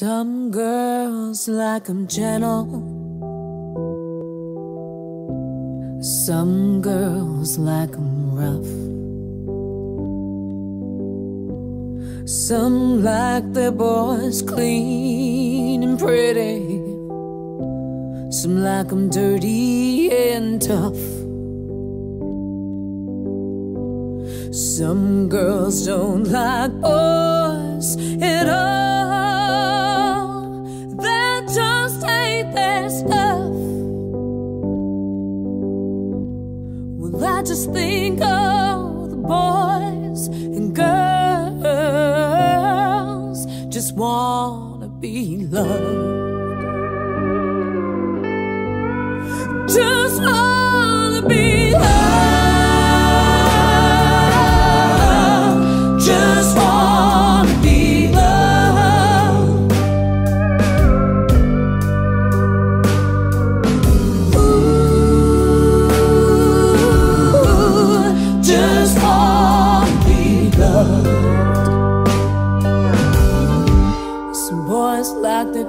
Some girls like 'em gentle. Some girls like 'em rough. Some like their boys clean and pretty. Some like 'em dirty and tough. Some girls don't like boys at all. Just think of the boys and girls just wanna be loved. Just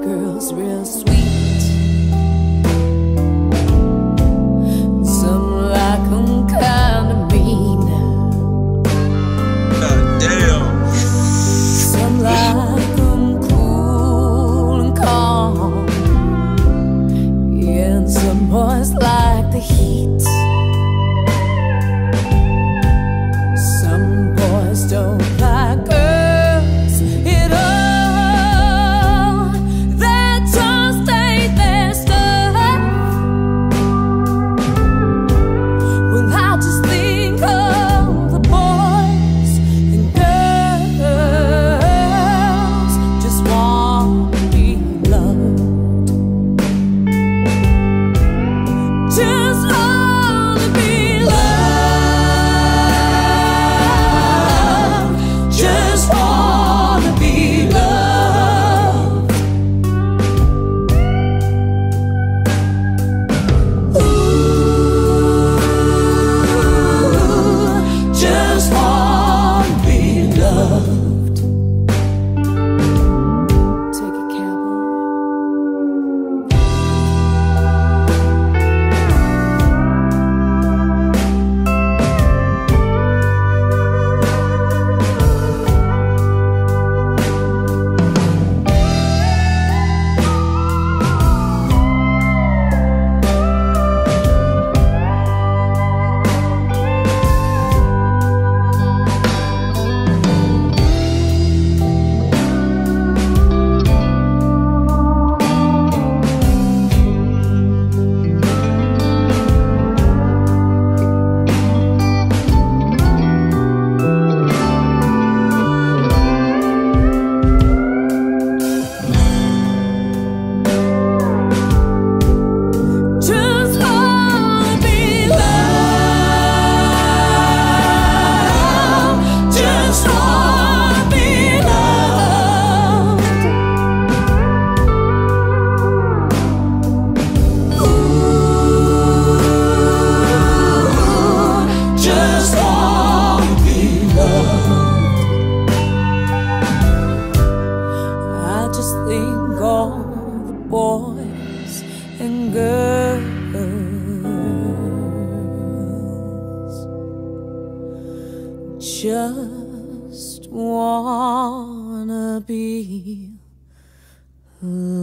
girls real sweet. Some like 'em kinda mean. God damn. Some like 'em cool and calm. Yeah, and some boys like the heat. The boys and girls just wanna be loved.